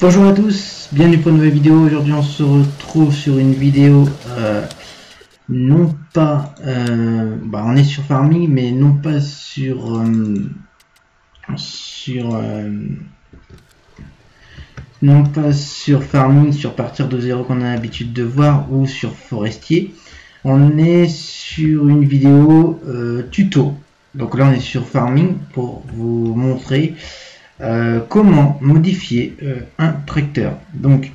Bonjour à tous, bienvenue pour une nouvelle vidéo. Aujourd'hui on se retrouve sur une vidéo euh, non pas euh, bah, on est sur farming mais non pas sur euh, sur non pas sur farming sur partir de zéro qu'on a l'habitude de voir ou sur forestier. On est sur une vidéo tuto. Donc là on est sur farming pour vous montrer euh, comment modifier euh, un tracteur? Donc,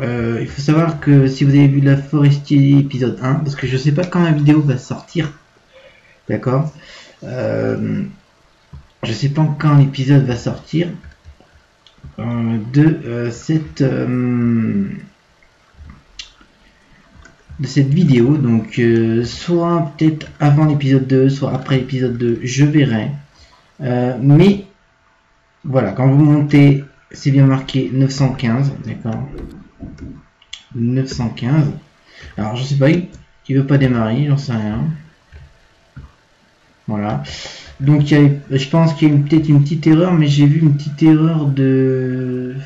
euh, il faut savoir que si vous avez vu la forestier épisode 1, parce que je sais pas quand la vidéo va sortir, d'accord? Je sais pas quand l'épisode va sortir de cette de cette vidéo. Donc, soit peut-être avant l'épisode 2, soit après l'épisode 2, je verrai. mais voilà, quand vous montez, c'est bien marqué 915, d'accord 915. Alors, je sais pas, il, veut pas démarrer, j'en sais rien. Voilà. Donc, il y a, je pense qu'il y a peut-être une petite erreur, mais j'ai vu une petite erreur de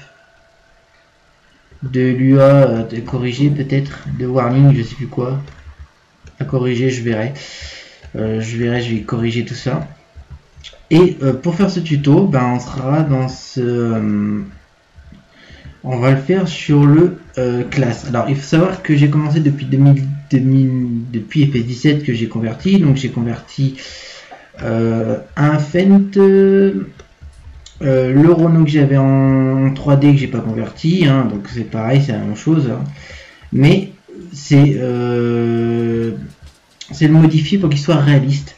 de l'UA de corriger peut-être, de warning, je sais plus quoi. À corriger, je verrai. Euh, je verrai, je vais corriger tout ça. Et euh, pour faire ce tuto, ben, on sera dans ce... Euh, on va le faire sur le euh, classe. Alors, il faut savoir que j'ai commencé depuis 2000, 2000 depuis FS17 que j'ai converti. Donc, j'ai converti un Fent, le Renault que j'avais en 3D que j'ai pas converti. Hein, donc, c'est pareil, c'est la même chose. Hein. Mais c'est c'est le modifier pour qu'il soit réaliste.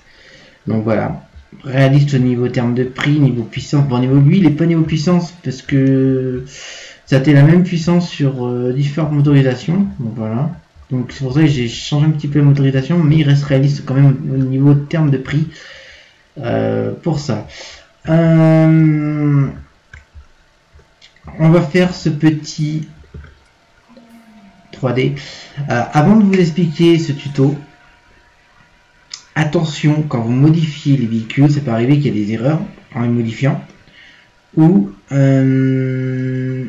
Donc voilà réaliste au niveau terme de prix, niveau puissance. Bon, niveau lui, il est pas niveau puissance parce que ça a la même puissance sur euh, différentes motorisations. Donc voilà. Donc c'est pour ça que j'ai changé un petit peu la motorisation, mais il reste réaliste quand même au niveau terme de prix euh, pour ça. Euh, on va faire ce petit 3D. avant de vous expliquer ce tuto, attention quand vous modifiez les véhicules, ça peut arriver qu'il y ait des erreurs en les modifiant, ou euh,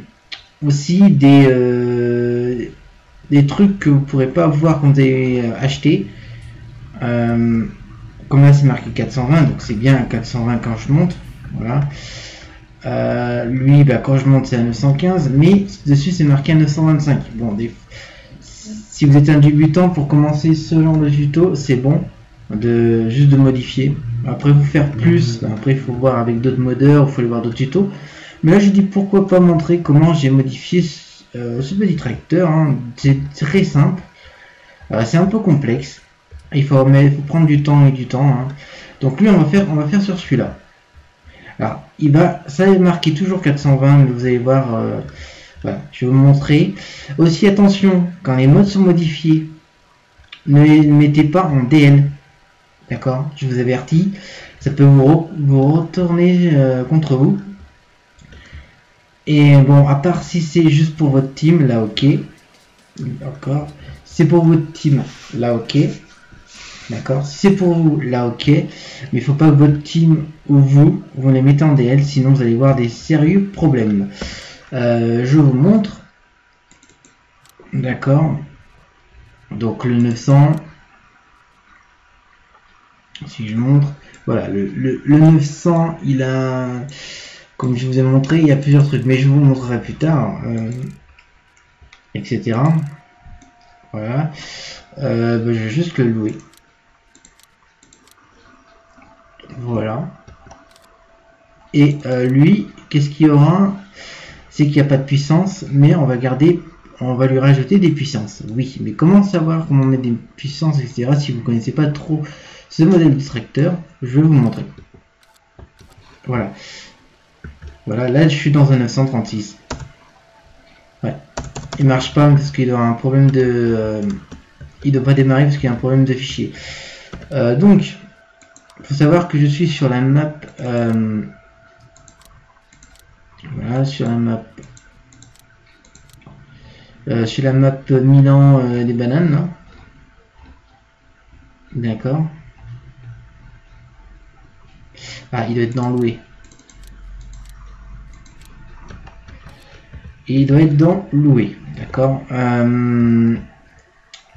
aussi des, euh, des trucs que vous pourrez pas voir quand vous avez acheté. Euh, comme là c'est marqué 420, donc c'est bien 420 quand je monte. Voilà. lui, bah, quand je monte, c'est à 915, mais dessus c'est marqué à 925. Bon, si vous êtes un débutant pour commencer ce genre de tuto, c'est bon de juste de modifier. Après, vous faire plus, ben, après il faut voir avec d'autres modeurs, il faut aller voir d'autres tutos. Mais là, je dis pourquoi pas montrer comment j'ai modifié euh, ce petit tracteur. Hein. C'est très simple. Euh, c'est un peu complexe. Il faut, mais, faut prendre du temps et du temps. Hein. Donc lui, on va faire, on va faire sur celui-là. Alors, il va, ça est marqué toujours 420, mais vous allez voir. Euh, voilà, je vais vous montrer. Aussi attention, quand les modes sont modifiés, ne mettez pas en DL. D'accord Je vous avertis. Ça peut vous, retourner euh, contre vous. Et bon, à part si c'est juste pour votre team, là ok. D'accord. C'est pour votre team, là ok. D'accord c'est pour vous, là ok. Mais il faut pas que votre team ou vous, vous les mettez en DL, sinon vous allez voir des sérieux problèmes. Euh, je vous montre. D'accord. Donc le 900, si je montre, voilà, le, le, 900, il a, comme je vous ai montré, il y a plusieurs trucs, mais je vous montrerai plus tard, euh, etc. Voilà, euh, ben, je vais juste le louer. Voilà. Et euh, lui, qu'est-ce qu'il y aura? C'est qu'il n'y a pas de puissance, mais on va garder, on va lui rajouter des puissances. Oui, mais comment savoir comment on met des puissances, etc. Si vous ne connaissez pas trop ce modèle de tracteur, je vais vous montrer. Voilà. Voilà, là je suis dans un 936. Ouais. Il marche pas parce qu'il doit un problème de... Euh, il doit pas démarrer parce qu'il y a un problème de fichier. Euh, donc, faut savoir que je suis sur la map... Euh, voilà, sur la map... sur la map Milan des bananes. D'accord. Ah, il doit être dans loué. et il doit être dans louer. D'accord euh,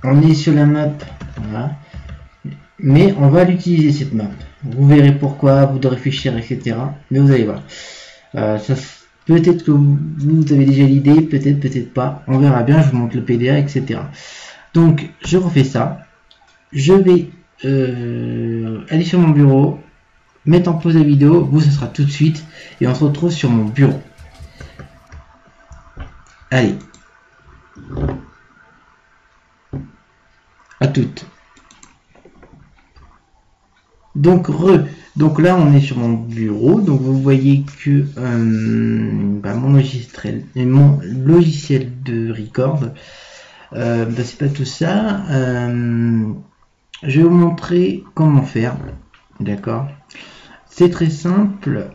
On est sur la map. Mais on va l'utiliser cette map. Vous verrez pourquoi, vous devez réfléchir, etc. Mais vous allez voir. Euh, peut-être que vous, avez déjà l'idée, peut-être, peut-être pas. On verra bien, je vous montre le PDA, etc. Donc, je refais ça. Je vais euh, aller sur mon bureau, mettre en pause la vidéo. Vous, ce sera tout de suite. Et on se retrouve sur mon bureau. Allez. À toutes. Donc, re, donc là, on est sur mon bureau. Donc, vous voyez que euh, bah, mon, logiciel, mon logiciel de record, euh, bah, c'est pas tout ça. Euh, je vais vous montrer comment faire. D'accord? C'est très simple.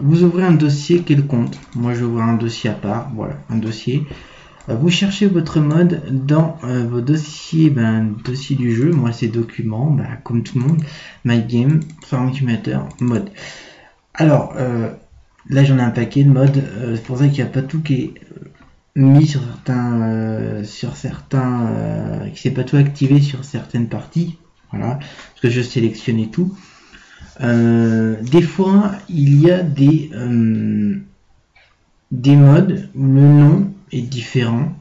Vous ouvrez un dossier quelconque. Moi, je ouvre un dossier à part. Voilà, un dossier. Euh, vous cherchez votre mode dans euh, vos dossiers, ben, dossier du jeu. Moi, c'est documents, ben, comme tout le monde. My Game, Simulator, mode. Alors, euh, là, j'en ai un paquet de modes. c'est pour ça qu'il n'y a pas tout qui est mis sur certains, sur certains, qui s'est pas tout activé sur certaines parties. Voilà, parce que je sélectionnais tout. Des fois, il y a des, des modes où le nom est différent.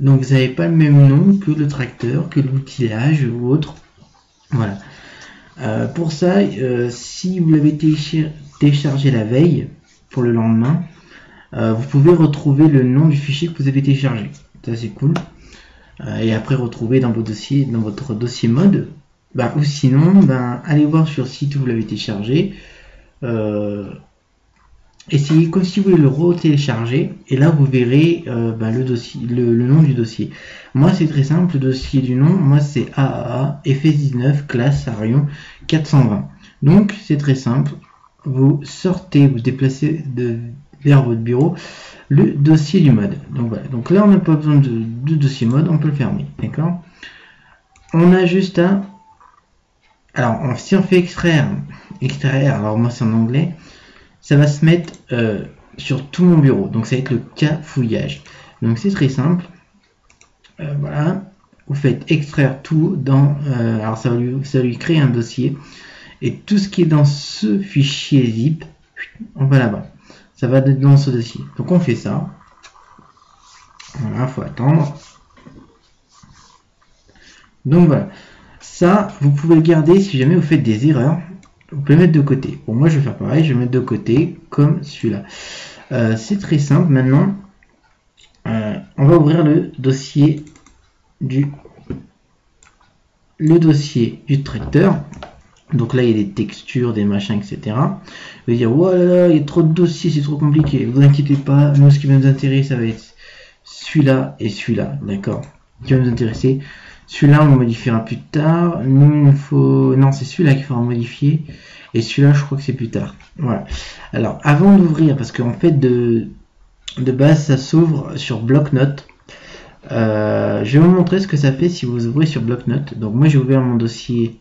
Donc vous n'avez pas le même nom que le tracteur, que l'outillage ou autre. Voilà. Euh, pour ça, euh, si vous l'avez téléchargé la veille pour le lendemain, euh, vous pouvez retrouver le nom du fichier que vous avez téléchargé. Ça c'est cool. et après retrouver dans vos dossiers, dans votre dossier mode. Bah, ou sinon, ben, allez voir sur le site où vous l'avez téléchargé essayez comme si vous voulez le re-télécharger et là vous verrez euh, le, dossier, le, nom du dossier. Moi c'est très simple, le dossier du nom, moi c'est AAA FS19 classe Arion 420. Donc c'est très simple, vous sortez, vous déplacez de, vers votre bureau le dossier du mode. Donc voilà, donc là on n'a pas besoin de, de, dossier mode, on peut le fermer, d'accord? On a juste à... Alors si on fait extraire, extraire, alors moi c'est en anglais, ça va se mettre euh, sur tout mon bureau. Donc ça va être le cas fouillage. Donc c'est très simple. Euh, voilà. Vous faites extraire tout dans... Euh, alors ça va, lui, ça lui créer un dossier. Et tout ce qui est dans ce fichier zip, on va là-bas. Ça va dans ce dossier. Donc on fait ça. Voilà, faut attendre. Donc voilà. Ça, vous pouvez le garder si jamais vous faites des erreurs vous pouvez mettre de côté. Bon, moi je vais faire pareil, je vais mettre de côté comme celui-là. Euh, c'est très simple. Maintenant, euh, on va ouvrir le dossier du le dossier du tracteur. Donc là, il y a des textures, des machins, etc. Vous allez dire, voilà, il y a trop de dossiers, c'est trop compliqué. Vous inquiétez pas, nous, ce qui va nous intéresser, ça va être celui-là et celui-là, d'accord Qui va nous intéresser. Celui-là, on le modifiera plus tard. Nous, il faut... Non, c'est celui-là qu'il faudra modifier. Et celui-là, je crois que c'est plus tard. Voilà. Alors, avant d'ouvrir, parce qu'en fait, de, de base, ça s'ouvre sur bloc-notes. Euh, je vais vous montrer ce que ça fait si vous ouvrez sur bloc-notes. Donc, moi, j'ai ouvert mon dossier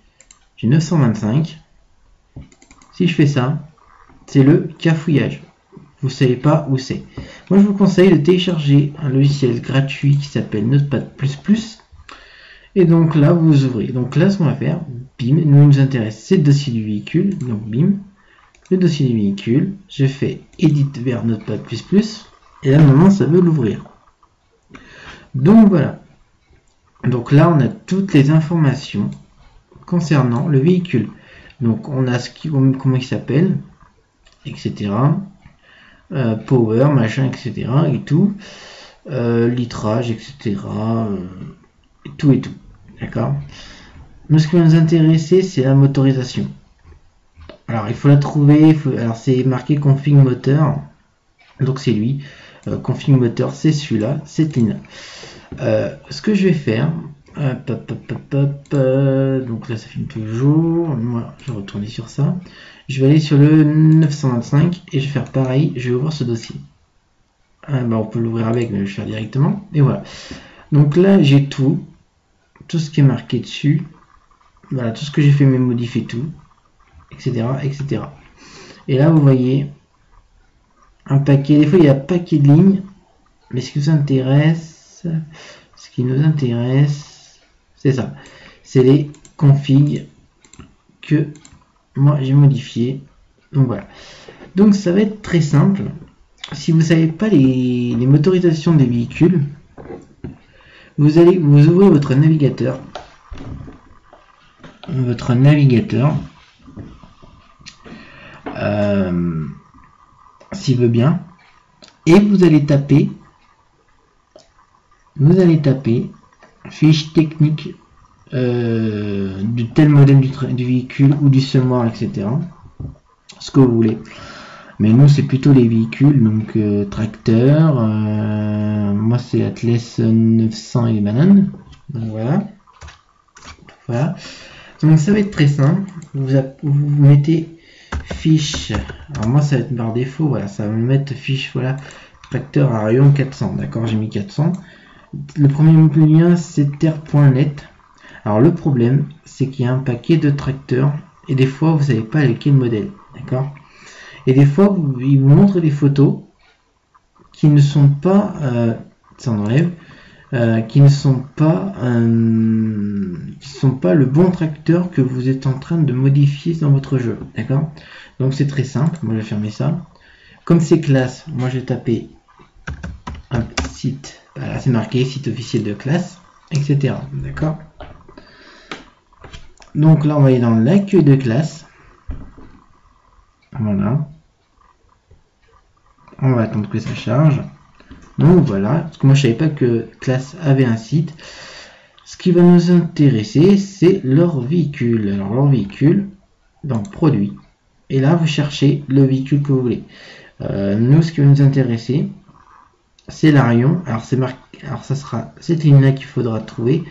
du 925. Si je fais ça, c'est le cafouillage. Vous savez pas où c'est. Moi, je vous conseille de télécharger un logiciel gratuit qui s'appelle Notepad++. Et donc là, vous ouvrez. Donc là, ce qu'on va faire, bim, nous nous intéresse, c'est le dossier du véhicule. Donc bim, le dossier du véhicule. Je fais Edit vers Notepad++. Et là, maintenant, ça veut l'ouvrir. Donc voilà. Donc là, on a toutes les informations concernant le véhicule. Donc on a ce qui, comment il s'appelle, etc. Euh, power, machin, etc. Et tout. Euh, litrage, etc. Euh, tout et tout. D'accord Nous, ce qui va nous intéresser, c'est la motorisation. Alors, il faut la trouver. alors, c'est marqué config moteur. Donc, c'est lui. Euh, config moteur, c'est celui-là. C'est Lina. Euh, ce que je vais faire. Euh, donc là, ça filme toujours. Moi, je vais retourner sur ça. Je vais aller sur le 925 et je vais faire pareil. Je vais ouvrir ce dossier. Ben, on peut l'ouvrir avec, mais je vais faire directement. Et voilà. Donc là, j'ai tout tout ce qui est marqué dessus. Voilà, tout ce que j'ai fait me modifier tout, etc., etc. Et là, vous voyez, un paquet, des fois il y a un paquet de lignes, mais ce qui nous intéresse, ce qui nous intéresse, c'est ça, c'est les configs que moi j'ai modifié. Donc voilà. Donc ça va être très simple. Si vous savez pas les motorisations des véhicules, vous allez vous ouvrez votre navigateur, votre navigateur, euh, s'il veut bien, et vous allez taper, vous allez taper fiche technique euh, du tel modèle du, véhicule ou du semoir, etc. Ce que vous voulez. Mais nous, c'est plutôt les véhicules, donc euh, tracteur. Euh, moi, c'est Atlas 900 et les bananes. Donc voilà. Voilà. Donc ça va être très simple. Vous, vous mettez fiche. Alors moi, ça va être par défaut. Voilà, ça va me mettre fiche. Voilà, tracteur à rayon 400. D'accord, j'ai mis 400. Le premier lien, c'est terre.net. Alors le problème, c'est qu'il y a un paquet de tracteurs et des fois, vous savez pas lequel modèle. D'accord? Et des fois, ils vous montrent des photos qui ne sont pas... Euh, ça enlève. Euh, qui ne sont pas qui sont pas le bon tracteur que vous êtes en train de modifier dans votre jeu. D'accord? Donc c'est très simple. Moi je vais fermer ça. Comme c'est classe moi je vais taper un site voilà c'est marqué site officiel de classe etc d'accord? Donc là on va aller dans l'accueil de classe. Voilà on va attendre que ça charge donc voilà, parce que moi je savais pas que classe avait un site. Ce qui va nous intéresser, c'est leur véhicule. Alors leur véhicule, donc produit. Et là, vous cherchez le véhicule que vous voulez. Euh, nous, ce qui va nous intéresser, c'est l'Arion. Alors c'est marqué, alors ça sera cette ligne-là qu'il faudra trouver.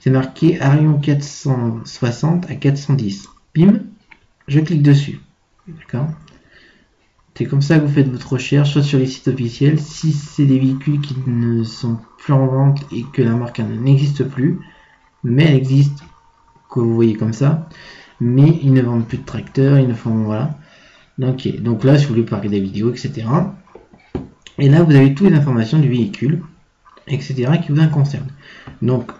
C'est marqué Arion 460 à 410. Bim, je clique dessus. C'est comme ça que vous faites votre recherche, soit sur les sites officiels, si c'est des véhicules qui ne sont plus en vente et que la marque n'existe plus, mais elle existe, que vous voyez comme ça, mais ils ne vendent plus de tracteurs, ils ne font, voilà. Donc, là, si vous voulez parler des vidéos, etc. Et là, vous avez toutes les informations du véhicule, etc. qui vous concernent. Donc,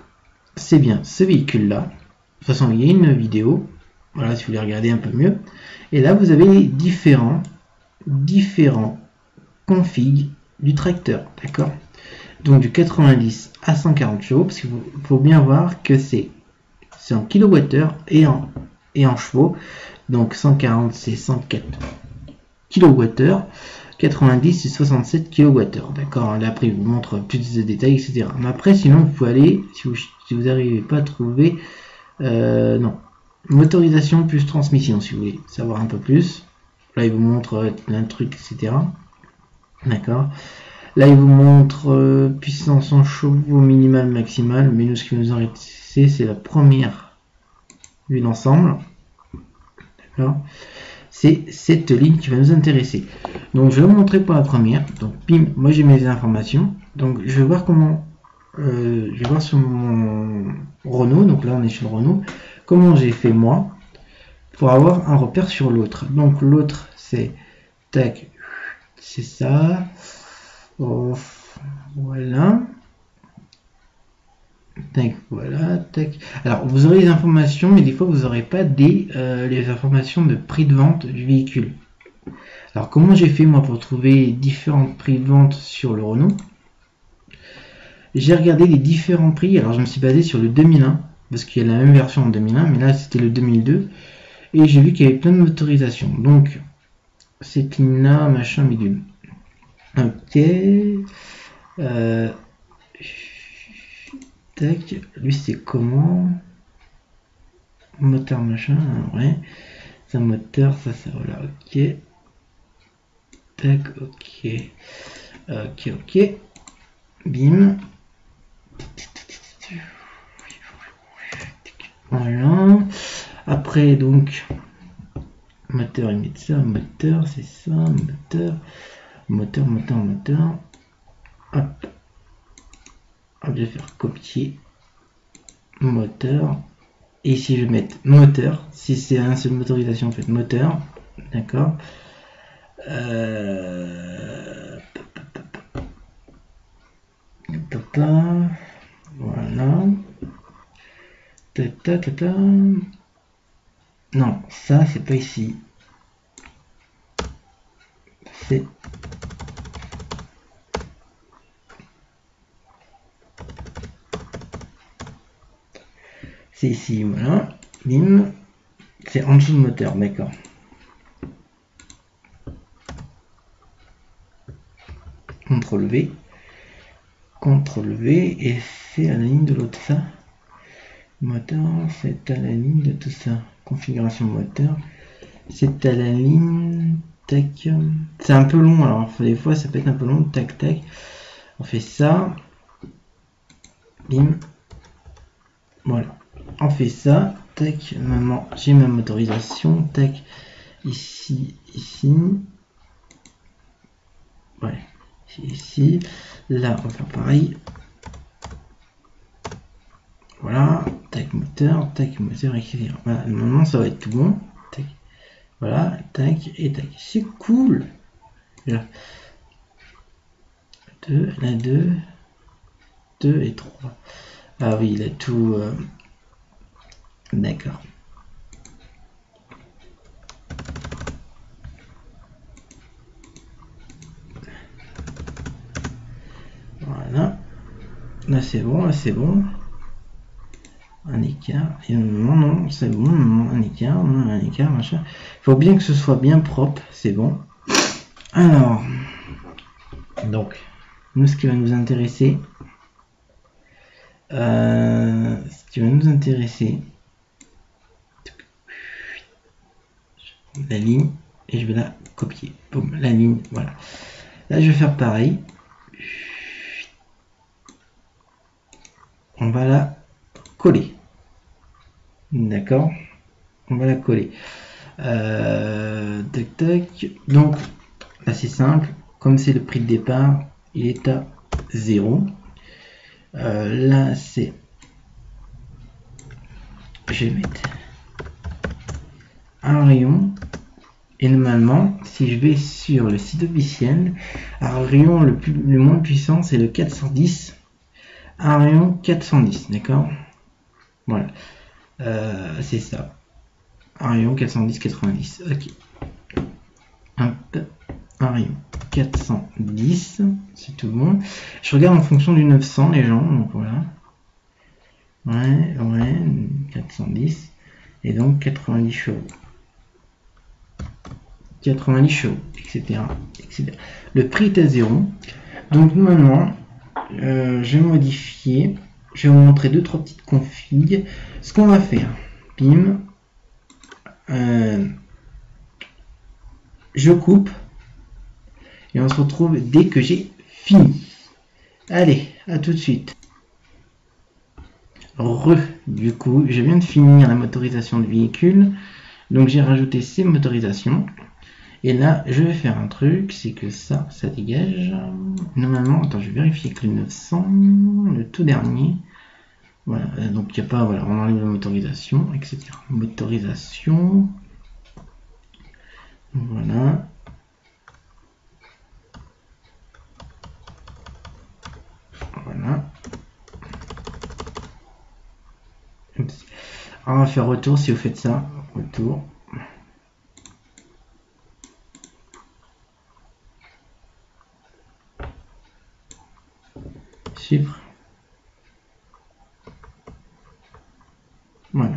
c'est bien ce véhicule-là. De toute façon, il y a une vidéo, voilà, si vous voulez regarder un peu mieux. Et là, vous avez différents différents configs du tracteur, d'accord? Donc du 90 à 140 chevaux, parce qu'il faut bien voir que c'est en kWh et en, et en chevaux. Donc 140 c'est 104 kWh, 90 c'est 67 kWh, d'accord? Là après vous montre plus de détails, etc. Mais après sinon vous pouvez aller, si vous si vous n'arrivez pas à trouver, euh, non, motorisation plus transmission si vous voulez savoir un peu plus. Là, il vous montre plein de trucs, etc. D'accord Là, il vous montre euh, puissance en chevaux minimale, maximale. Mais nous, ce qui nous intéresse, c'est la première vue d'ensemble. D'accord C'est cette ligne qui va nous intéresser. Donc, je vais vous montrer pour la première. Donc, pim, moi j'ai mes informations. Donc, je vais voir comment... Euh, je vais voir sur mon Renault. Donc là, on est sur le Renault. Comment j'ai fait moi? Pour avoir un repère sur l'autre. Donc l'autre c'est tac, c'est ça. voilà. Tac, voilà, tac. Alors vous aurez les informations, mais des fois vous n'aurez pas des euh, les informations de prix de vente du véhicule. Alors comment j'ai fait moi pour trouver différents prix de vente sur le Renault? J'ai regardé les différents prix. Alors je me suis basé sur le 2001 parce qu'il y a la même version en 2001, mais là c'était le 2002 et j'ai vu qu'il y avait plein de motorisations. Donc, c'est ligne-là, machin, bidule. Ok. Euh, tac. Lui, c'est comment? Moteur, machin, ouais. C'est un moteur, ça, ça, voilà, ok. Tac, ok. Ok, ok. Bim. Voilà. Après, donc, moteur ça moteur, c'est ça, moteur, moteur, moteur, moteur. Hop. je vais faire copier moteur. Et si je vais mettre moteur, si c'est un seul motorisation, en fait moteur, d'accord. Euh... Voilà. Non, ça c'est pas ici. C'est c'est ici, voilà. Bim. C'est en dessous de moteur, d'accord. CTRL V. CTRL V et c'est la ligne de l'autre ça. Moteur, c'est à la ligne de tout ça. Configuration moteur, c'est à la ligne. Tac. C'est un peu long, alors des fois ça peut être un peu long. Tac, tac. On fait ça. Bim. Voilà. On fait ça. Tac. Maman, j'ai ma motorisation. Tac. Ici, ici. Ouais. Ici. Là, on va faire pareil. Voilà, tac moteur, tac moteur, etc. Voilà, normalement ça va être tout bon. Tac. Voilà, tac et tac. C'est cool. Là. 2, la 2, 2 et 3. Ah oui, il a tout. Euh... D'accord. Voilà. Là c'est bon, là c'est bon un écart. Et non, non, c'est bon, un écart, un écart, machin. Il faut bien que ce soit bien propre, c'est bon. Alors, donc, nous, ce qui va nous intéresser, euh, ce qui va nous intéresser, la ligne, et je vais la copier. Boum, la ligne, voilà. Là, je vais faire pareil. On va la coller. D'accord On va la coller. Euh, tac tac. Donc, là c'est simple. Comme c'est le prix de départ, il est à 0. Euh, là c'est... Je vais mettre un rayon. Et normalement, si je vais sur le site officiel, un rayon le, plus, le moins puissant c'est le 410. Un rayon 410, d'accord? Voilà. Euh, c'est ça. Un rayon 410-90. Ok. Un, un rayon 410. C'est tout bon. Je regarde en fonction du 900 les gens. Donc voilà. Ouais, ouais. 410. Et donc 90 chevaux. 90 chevaux, etc., etc. Le prix est à 0. Donc maintenant, euh, je vais modifier je vais vous montrer deux trois petites configs. Ce qu'on va faire, bim, euh, je coupe et on se retrouve dès que j'ai fini. Allez, à tout de suite. Re, du coup, je viens de finir la motorisation du véhicule. Donc j'ai rajouté ces motorisations. Et là, je vais faire un truc, c'est que ça, ça dégage. Normalement, attends, je vais vérifier que le 900, le tout dernier, voilà, donc il n'y a pas, voilà, on enlève la motorisation, etc. Motorisation, voilà. Voilà. on va faire retour si vous faites ça. Retour. Voilà.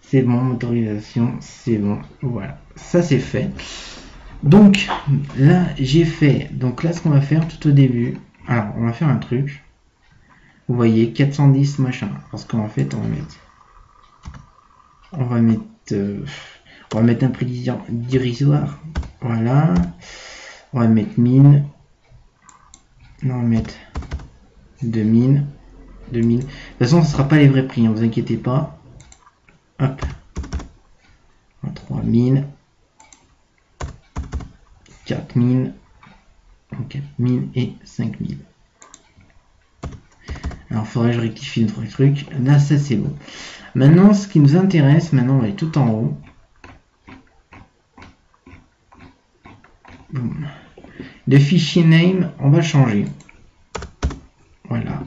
C'est bon, motorisation, c'est bon. Voilà. Ça, c'est fait. Donc, là, j'ai fait. Donc là, ce qu'on va faire tout au début. Alors, on va faire un truc. Vous voyez, 410 machin. Parce qu'en fait, on va mettre. On va mettre. Euh, on va mettre un prix dérisoire. Voilà. On va mettre mine. Non, on va mettre 2000. 2000. De toute façon, ce ne sera pas les vrais prix, ne hein, vous inquiétez pas. Hop. 3000. 4000. 4000 et 5000. Alors, faudrait que je rectifie notre truc. Là, ça, c'est bon. Maintenant, ce qui nous intéresse, maintenant, on va aller tout en haut. Le fichier name, on va changer. Voilà.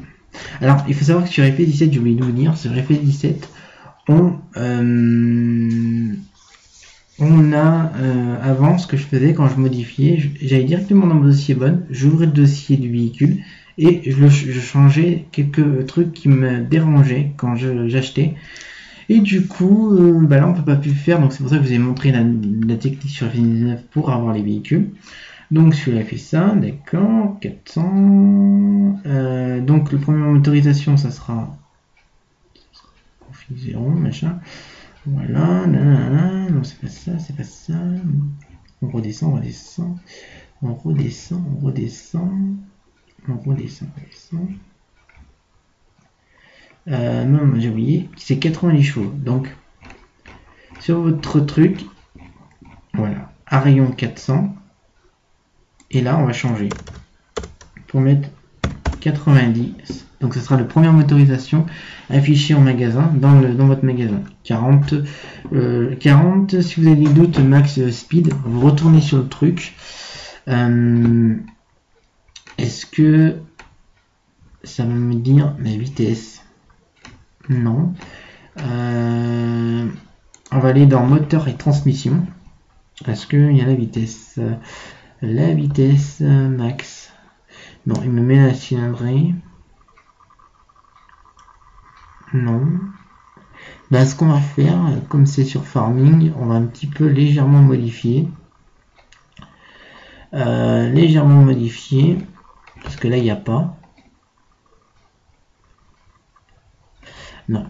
Alors, il faut savoir que sur FP17, j'ai oublié de vous dire, sur FP17, on, euh, on a euh, avant ce que je faisais quand je modifiais, j'allais directement dans mon dossier bonne, j'ouvrais le dossier du véhicule et je, changeais quelques trucs qui me dérangeaient quand j'achetais. Et du coup, euh, bah là on peut pas plus le faire, donc c'est pour ça que je vous ai montré la, technique sur FP19 pour avoir les véhicules. Donc celui-là fait ça, d'accord, 400. Euh, donc le premier motorisation, ça sera config 0, machin. Voilà, non c'est pas ça, c'est pas ça. On redescend, on redescend, on redescend, on redescend, on redescend, on redescend. Euh, non, j'ai oublié, c'est 90 chevaux. Donc, sur votre truc, voilà, à rayon 400. Et là, on va changer pour mettre 90. Donc, ce sera la première motorisation affichée en magasin, dans, votre magasin. 40, 40, euh, si vous avez des doutes, max speed, vous retournez sur le truc. Euh, est-ce que ça va me dire la vitesse? Non. Euh, on va aller dans moteur et transmission. Est-ce qu'il y a la vitesse la vitesse max. Non, il me met la cylindrée. Non. Là, ce qu'on va faire, comme c'est sur farming, on va un petit peu légèrement modifier. Euh, légèrement modifier. Parce que là, il n'y a pas. Non.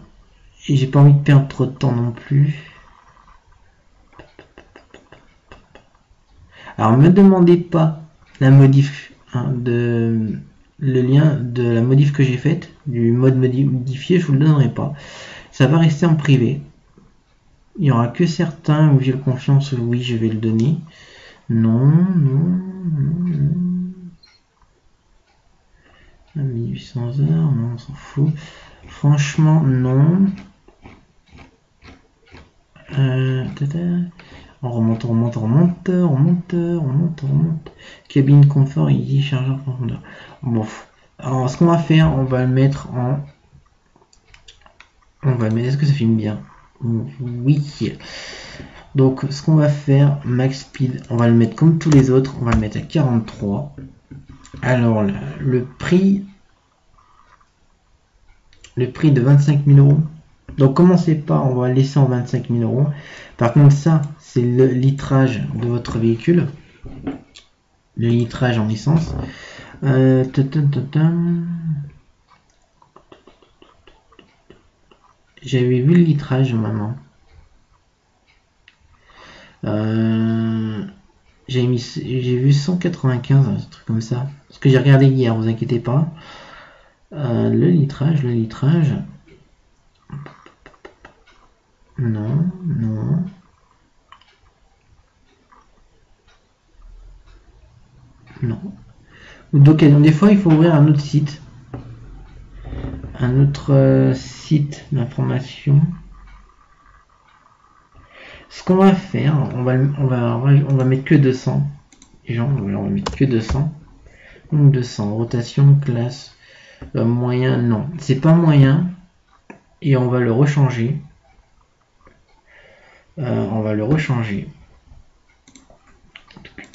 Et j'ai pas envie de perdre trop de temps non plus. Alors, me demandez pas la modif hein, de le lien de la modif que j'ai faite, du mode modifié, je vous le donnerai pas. Ça va rester en privé. Il n'y aura que certains où j'ai confiance, oui, je vais le donner. Non, non, non, non. 1800 heures, non, on s'en fout. Franchement, non. Euh, on remonte, on remonte, on remonte, on remonte, on remonte, on remonte. Cabine confort, dit chargeur profondeur. Bon. Alors, ce qu'on va faire, on va le mettre en. On va le mettre. Est-ce que ça filme bien? Oui. Donc, ce qu'on va faire, max speed, on va le mettre comme tous les autres. On va le mettre à 43. Alors, le, prix. Le prix de 25 000 euros. Donc, commencez pas, on va laisser en 25 000 euros. Par contre, ça, c'est le litrage de votre véhicule. Le litrage en licence. Euh, J'avais vu le litrage, maman. Euh, j'ai j'ai vu 195, un truc comme ça. Ce que j'ai regardé hier, vous inquiétez pas. Euh, le litrage, le litrage. Non, non. Non. Donc, des fois, il faut ouvrir un autre site. Un autre euh, site d'information. Ce qu'on va faire, on va, on va, on va mettre que 200. Genre, on va mettre que 200. Donc 200. Rotation, classe, euh, moyen, non. C'est pas moyen. Et on va le rechanger. Euh, on va le rechanger.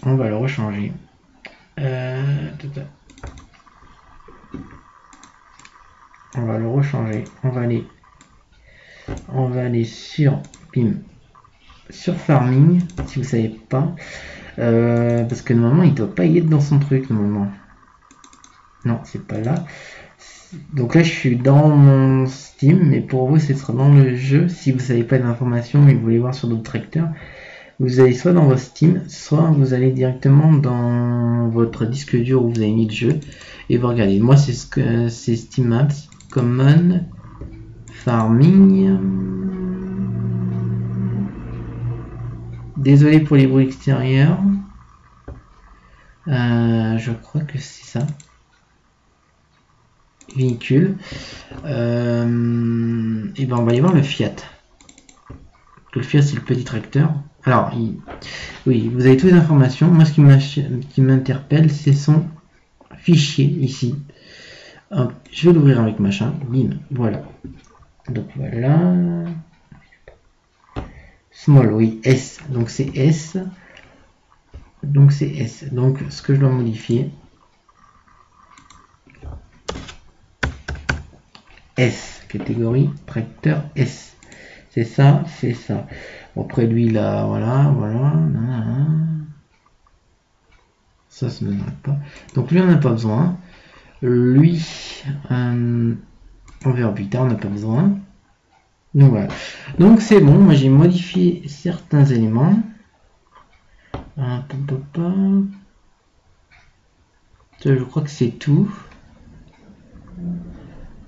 On va le rechanger. Euh, on va le rechanger. On va aller, on va aller sur Farming, si vous savez pas, euh, parce que normalement il doit pas y être dans son truc normalement. Non, c'est pas là. Donc là, je suis dans mon Steam, mais pour vous, ce sera dans le jeu. Si vous savez pas d'informations et vous voulez voir sur d'autres tracteurs, vous allez soit dans votre Steam, soit vous allez directement dans votre disque dur où vous avez mis le jeu et vous regardez. Moi, c'est ce que c'est Steam Maps, Common, Farming. Désolé pour les bruits extérieurs. Euh, je crois que c'est ça véhicule. Euh, et ben on va aller voir le Fiat. Le Fiat c'est le petit tracteur. Alors, oui, vous avez toutes les informations. Moi, ce qui m'interpelle, c'est son fichier ici. je vais l'ouvrir avec machin. Bim, voilà. Donc voilà. Small, oui, S. Donc c'est S. Donc c'est S. Donc ce que je dois modifier. S. Catégorie tracteur S. C'est ça, c'est ça. après lui là, voilà, voilà. Ça, ça me pas. Donc lui, on n'a pas besoin. Lui, euh, on verra plus tard, on n'a pas besoin. Donc voilà. Donc c'est bon, moi j'ai modifié certains éléments. Je crois que c'est tout.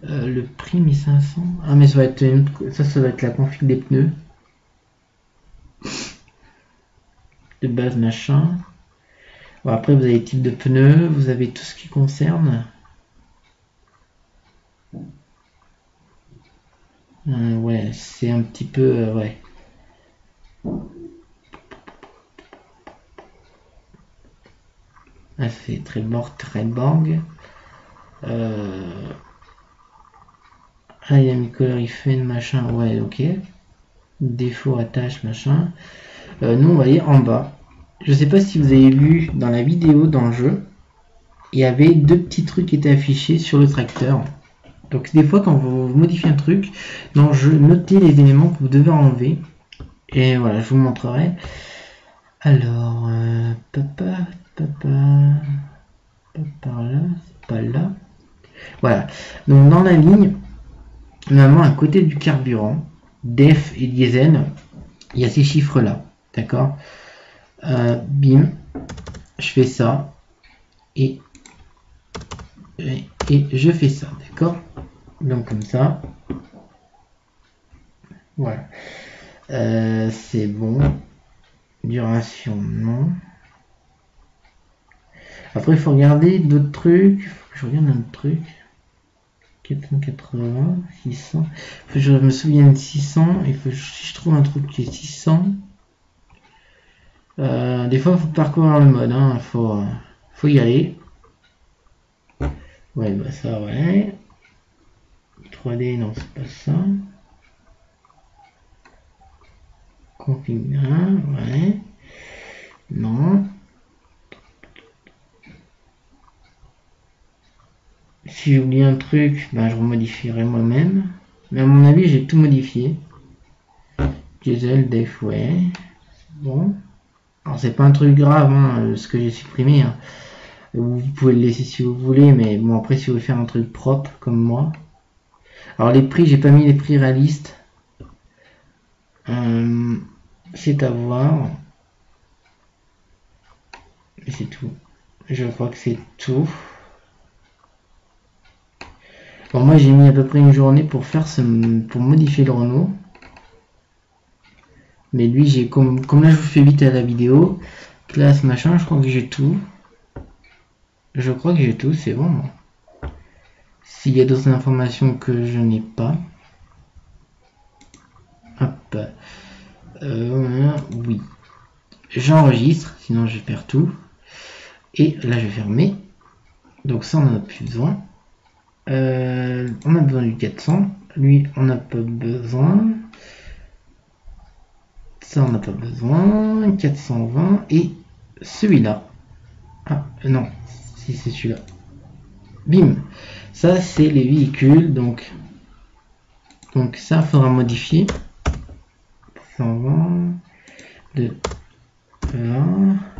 Euh, le prix 1500. Ah mais ça va être ça, ça va être la config des pneus. De base machin. après vous avez le type de pneus, vous avez tout ce qui concerne. Euh, ouais, c'est un petit peu euh, ouais. Ah, c'est très mort, très bang. Ah, il y a mis colorifène, machin, ouais, ok. Défaut, attache, machin. Euh, nous, on va aller en bas. Je sais pas si vous avez vu dans la vidéo dans le jeu, il y avait deux petits trucs qui étaient affichés sur le tracteur. Donc des fois quand vous modifiez un truc, dans le jeu, notez les éléments que vous devez enlever. Et voilà, je vous montrerai. Alors, euh, papa, papa, par là, c'est pas là. Voilà. Donc dans la ligne, normalement à côté du carburant, def et diesel, il y a ces chiffres là. D'accord? Euh, Bim, je fais ça et, et, je fais ça. D'accord? Donc comme ça. Voilà. Euh, c'est bon. Duration, non. Après, il faut regarder d'autres trucs. je regarde un truc. 480, 600. Faut que je me souvienne de 600. Il faut si je trouve un truc qui est 600. Euh, des fois, il faut parcourir le mode. Hein. Faut, faut y aller. Ouais, bah ça, ouais. 3D, non, c'est pas ça. Config 1, ouais. Non. Si j'oublie un truc, ben, je remodifierai moi-même. Mais à mon avis, j'ai tout modifié. Diesel, def, ouais. Bon. Alors, c'est pas un truc grave, hein, ce que j'ai supprimé. Hein. Vous pouvez le laisser si vous voulez, mais bon, après, si vous voulez faire un truc propre, comme moi. Alors, les prix, j'ai pas mis les prix réalistes. Euh, c'est à voir. C'est tout. Je crois que c'est tout. Bon, moi j'ai mis à peu près une journée pour faire ce, pour modifier le Renault. Mais lui, j'ai comme, comme là je vous fais vite à la vidéo, classe machin, je crois que j'ai tout. Je crois que j'ai tout, c'est bon. S'il y a d'autres informations que je n'ai pas. Hop. Euh, oui. J'enregistre, sinon je perds tout. Et là je vais fermer. Donc ça on n'en a plus besoin. Euh, on a besoin du 400. Lui, on n'a pas besoin. Ça, on n'a pas besoin. 420. Et celui-là. Ah, non. Si, c'est celui-là. Bim. Ça, c'est les véhicules. Donc, donc ça, faudra modifier. 120. De 20.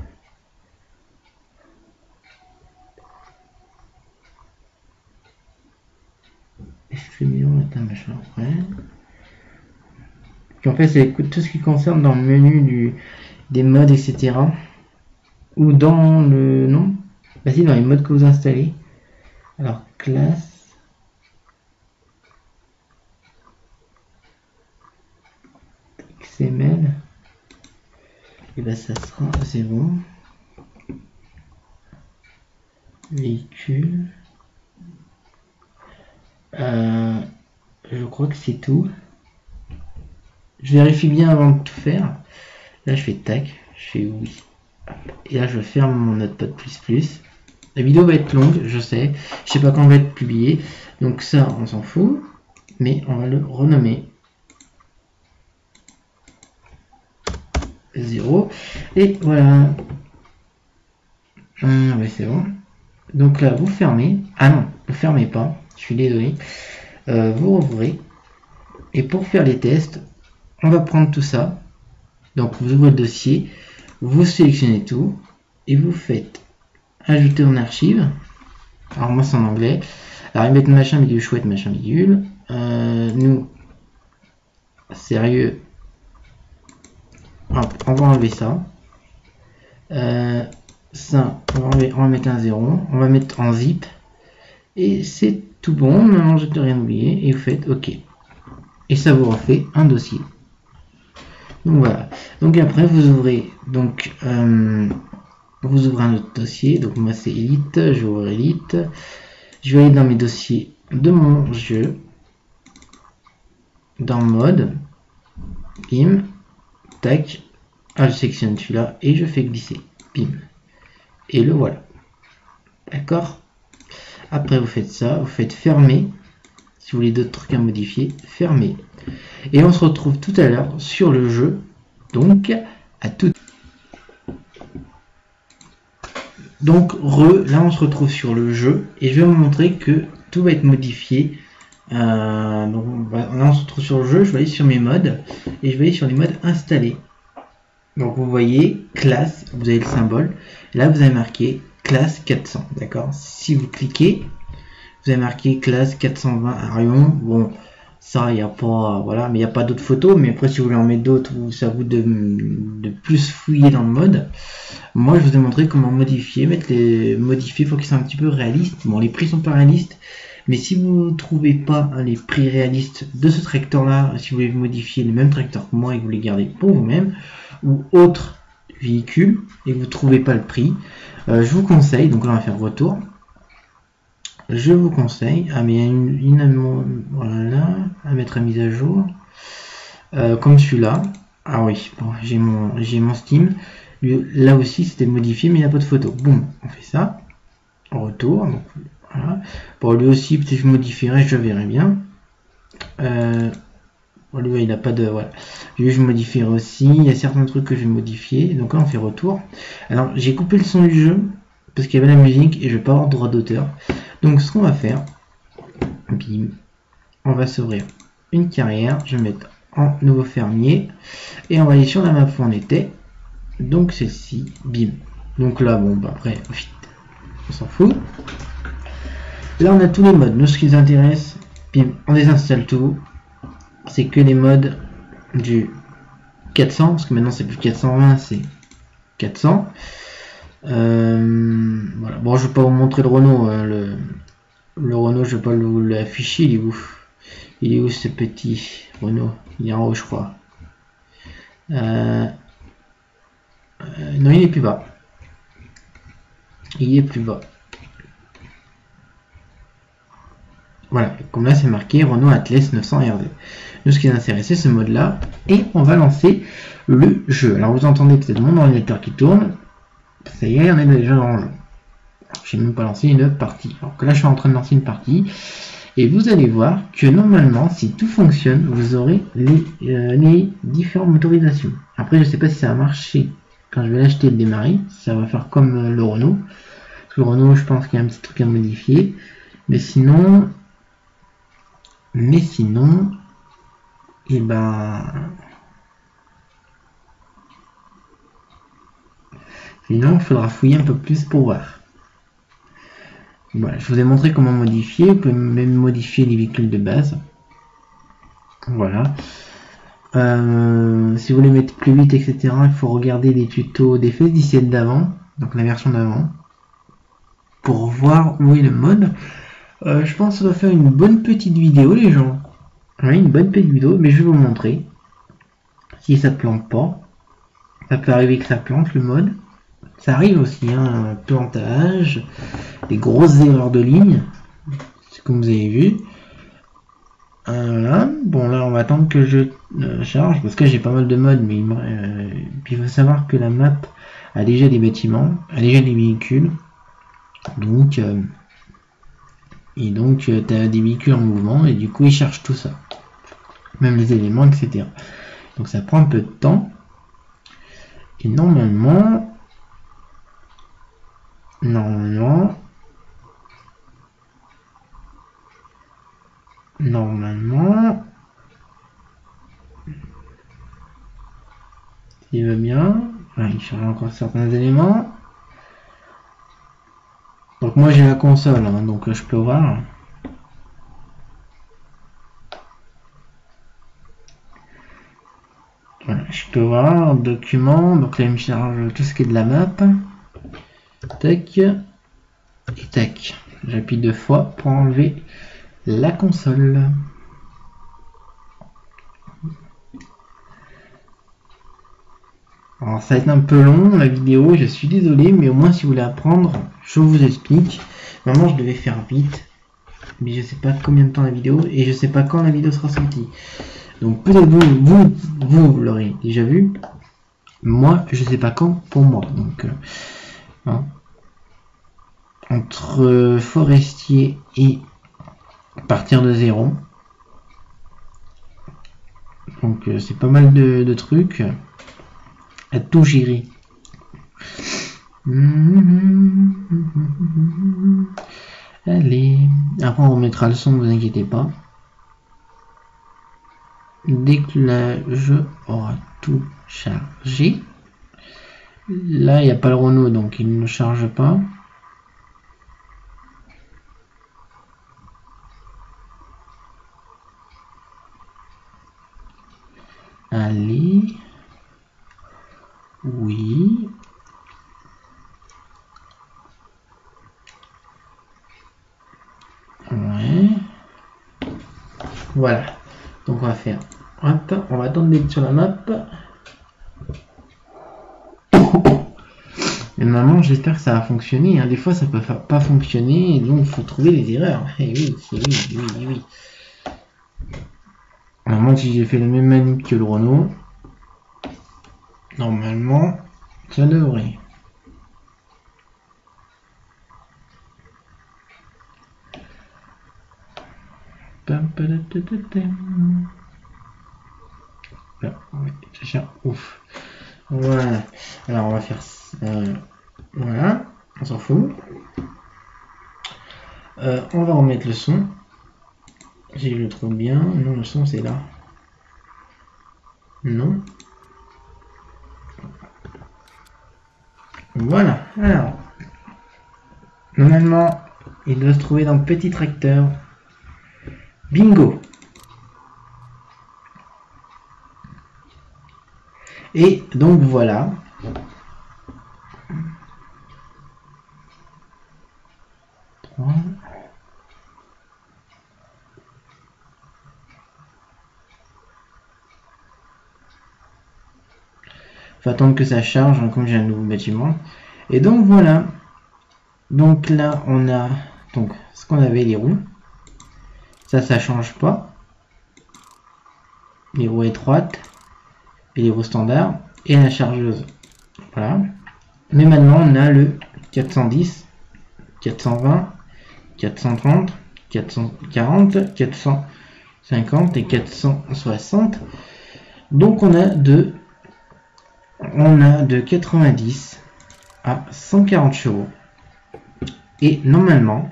Machin, en fait, c'est tout ce qui concerne dans le menu des modes, etc. Ou dans le. Non? Bah, si, dans les modes que vous installez. Alors, classe. XML. Et bah, ça sera. C'est bon. Véhicule. Euh, je crois que c'est tout. Je vérifie bien avant de tout faire. Là, je fais tac, je fais oui. Et là, je ferme mon notepad++. La vidéo va être longue, je sais. Je sais pas quand elle va être publiée. Donc ça, on s'en fout. Mais on va le renommer 0. Et voilà. Hum, c'est bon. Donc là, vous fermez. Ah non, ne fermez pas. Je suis désolé. Euh, vous rouvrez. Et pour faire les tests, on va prendre tout ça. Donc vous ouvrez le dossier, vous sélectionnez tout et vous faites ajouter en archive. Alors moi c'est en anglais. Alors ils mettent machin bidule chouette machin bidule. Euh, nous, sérieux, on va enlever ça. Euh, ça, on va, mettre un 0. On va mettre en zip. Et c'est tout bon. Maintenant, je n'ai rien oublié. Et vous faites OK. Et ça vous refait un dossier. Donc voilà. Donc après, vous ouvrez donc euh, vous ouvrez un autre dossier. Donc moi c'est Elite. Ouvrir Elite. Je vais aller dans mes dossiers de mon jeu. Dans mode. Bim. Tac. Ah, je sélectionne celui-là et je fais glisser. Bim. Et le voilà. D'accord? Après, vous faites ça. Vous faites fermer. Si vous voulez d'autres trucs à modifier, fermer. Et on se retrouve tout à l'heure sur le jeu. Donc, à tout. Donc, re, là on se retrouve sur le jeu. Et je vais vous montrer que tout va être modifié. Euh, là on se retrouve sur le jeu. Je vais aller sur mes modes. Et je vais aller sur les modes installés. Donc vous voyez, classe, vous avez le symbole. Là, vous avez marqué classe 400. D'accord? Si vous cliquez, vous avez marqué classe 420 Arion. Bon, ça, il n'y a pas, voilà, mais il n'y a pas d'autres photos. Mais après, si vous voulez en mettre d'autres, ça vous de, de plus fouiller dans le mode. Moi, je vous ai montré comment modifier, mettre les modifier. Faut qu'ils soient un petit peu réalistes. Bon, les prix sont pas réalistes. Mais si vous ne trouvez pas les prix réalistes de ce tracteur là, si vous voulez modifier le même tracteur que moi et que vous les gardez pour vous-même, ou autre véhicule, et vous ne trouvez pas le prix, je vous conseille, donc là on va faire retour, je vous conseille, ah mais il y a une, à mettre à mise à jour, euh, comme celui-là, ah oui, j'ai mon, mon Steam, là aussi c'était modifié mais il n'y a pas de photo, boum, on fait ça, retour. Bon, lui aussi, peut-être je modifierai, je verrai bien. Euh, il n'a pas de. Voilà. Je modifierai aussi. Il y a certains trucs que je vais modifier. Donc là, on fait retour. Alors, j'ai coupé le son du jeu parce qu'il y avait la musique et je vais pas avoir droit d'auteur. Donc, ce qu'on va faire, bim, on va s'ouvrir une carrière. Je vais mettre en nouveau fermier et on va aller sur la map où on était. Donc, celle-ci, bim. Donc là, bon, bah après, on s'en fout. Là, on a tous les modes. Nous, ce qui nous intéresse, on désinstalle tout. C'est que les modes du 400, parce que maintenant c'est plus 420, c'est 400. Euh, voilà. Bon, je vais pas vous montrer le Renault. Hein, le, Renault, je vais pas l'afficher. Il est où Il est où ce petit Renault Il est en haut, je crois. Euh, euh, non, il est plus bas. Il est plus bas. Voilà, comme là c'est marqué Renault Atlas 900 RD. Nous ce qui nous intéresse c'est ce mode là et on va lancer le jeu. Alors vous entendez peut-être mon ordinateur qui tourne. Ça y est, on est déjà dans le jeu. J'ai même pas lancé une partie. Alors que là je suis en train de lancer une partie. Et vous allez voir que normalement, si tout fonctionne, vous aurez les, euh, différentes motorisations. Après, je sais pas si ça va marcher quand je vais l'acheter et le démarrer. Ça va faire comme euh, le Renault. le Renault, je pense qu'il y a un petit truc à modifier. Mais sinon, mais sinon, et eh ben, sinon, il faudra fouiller un peu plus pour voir. Voilà, je vous ai montré comment modifier. Vous pouvez même modifier les véhicules de base. Voilà. Euh, si vous voulez mettre plus vite, etc., il faut regarder les tutos des 17 d'avant, donc la version d'avant, pour voir où est le mode. Euh, je pense qu'on va faire une bonne petite vidéo, les gens. Une bonne petite vidéo, mais je vais vous montrer. Si ça plante pas. Ça peut arriver que ça plante le mode. Ça arrive aussi, hein, un plantage, des grosses erreurs de ligne. Comme vous avez vu. Euh, voilà. Bon là on va attendre que je euh, charge parce que j'ai pas mal de modes mais il, euh, puis il faut savoir que la map a déjà des bâtiments, a déjà des véhicules. Donc et donc tu as des véhicules en mouvement et du coup il charge tout ça. Même les éléments, etc. Donc ça prend un peu de temps. Et normalement, normalement, normalement, il va bien. il change encore certains éléments. Moi j'ai la console, hein, donc je peux voir. je peux voir document, donc là il me charge tout ce qui est de la map. Tac. Et tac. J'appuie deux fois pour enlever la console. Alors ça va être un peu long la vidéo, je suis désolé, mais au moins si vous voulez apprendre, je vous explique. Vraiment je devais faire vite, mais je sais pas combien de temps la vidéo et je sais pas quand la vidéo sera sortie. Donc peut-être vous, vous, vous, l'aurez déjà vu. Moi, je sais pas quand pour moi. Donc, euh, hein. entre forestier et partir de zéro. Donc euh, c'est pas mal de, trucs à tout gérer. Allez, après on remettra le son, vous inquiétez pas dès que le jeu aura tout chargé. Là, il n'y a pas le Renault, donc il ne charge pas. Allez. Oui. Ouais. Voilà. Donc on va faire on va attendre sur la map. Et normalement, j'espère que ça va fonctionner. Hein. Des fois, ça peut pas fonctionner, et donc il faut trouver les erreurs. Et eh oui, oui, oui, oui. Normalement, si j'ai fait la même manip que le Renault, normalement, ça devrait. Ouf. Voilà. Alors, on va faire... Euh, voilà. On s'en fout. Euh, on va remettre le son. Si je le trouve bien. Non, le son, c'est là. Non. Voilà. Alors. Normalement, il doit se trouver dans le petit tracteur. Bingo Et donc voilà. faut que ça charge hein, comme j'ai un nouveau bâtiment et donc voilà donc là on a donc ce qu'on avait les roues ça ça change pas les roues étroites et les roues standards et la chargeuse. Voilà. Mais maintenant, on a le 410, 420, 430, 440, 450 et 460. Donc on a de on a de 90 à 140 chevaux. Et normalement,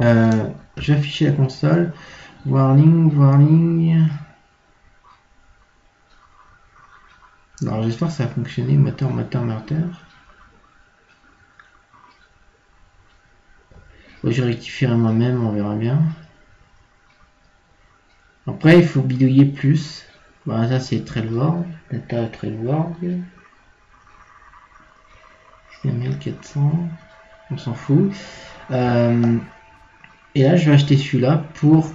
euh, la console. Warning, warning. Alors j'espère que ça a fonctionné, moteur, moteur, moteur. je rectifierai moi-même, on verra bien. Après, il faut bidouiller plus. Bah, ça, c'est Trelvorg. Data Trelvorg. C'est 1400. On s'en fout. Euh, et là, je vais acheter celui-là pour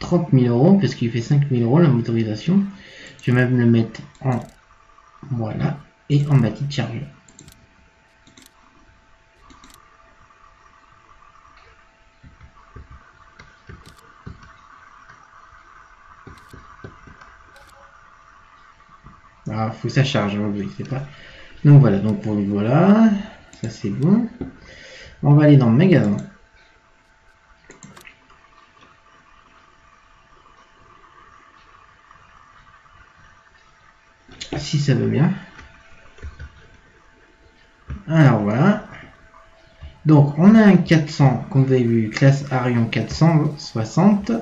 30 000 euros parce qu'il fait 5 000 euros la motorisation. Je vais même le mettre en voilà. Et en bâti de chargeur. Ah, faut que ça charge, hein, pas. Donc voilà, donc pour voilà, ça c'est bon. On va aller dans le magasin. Si ça veut bien. Alors voilà. Donc on a un 400, comme vous avez vu, classe Arion 460.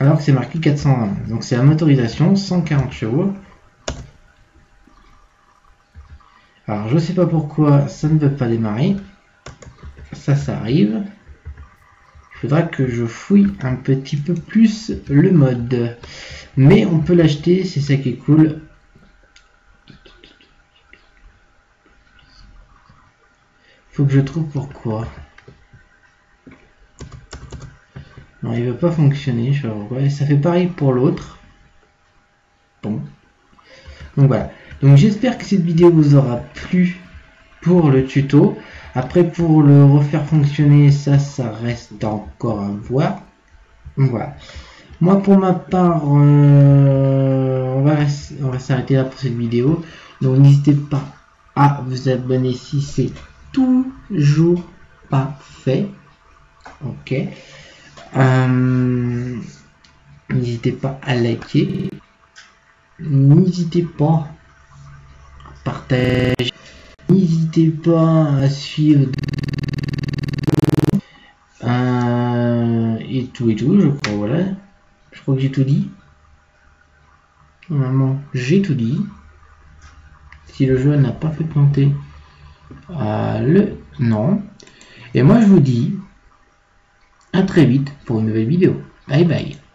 Alors que c'est marqué 420. Donc c'est la motorisation, 140 chevaux. Alors je sais pas pourquoi ça ne veut pas démarrer. Ça, ça arrive. Il faudra que je fouille un petit peu plus le mode. Mais on peut l'acheter, c'est ça qui est cool. Faut que je trouve pourquoi. Non, il veut pas fonctionner, je sais pas ça fait pareil pour l'autre. Bon. Donc voilà. Donc j'espère que cette vidéo vous aura plu pour le tuto. Après pour le refaire fonctionner, ça, ça reste encore à voir. Donc voilà. Moi pour ma part, euh, on va, on va s'arrêter là pour cette vidéo. Donc n'hésitez pas à vous abonner si c'est toujours pas fait. Ok. Euh, n'hésitez pas à liker. N'hésitez pas à partager. N'hésitez pas à suivre euh, et tout et tout, je crois, voilà. Je crois que j'ai tout dit. Normalement, j'ai tout dit. Si le jeu n'a pas fait planter euh, le nom. Et moi, je vous dis à très vite pour une nouvelle vidéo. Bye bye.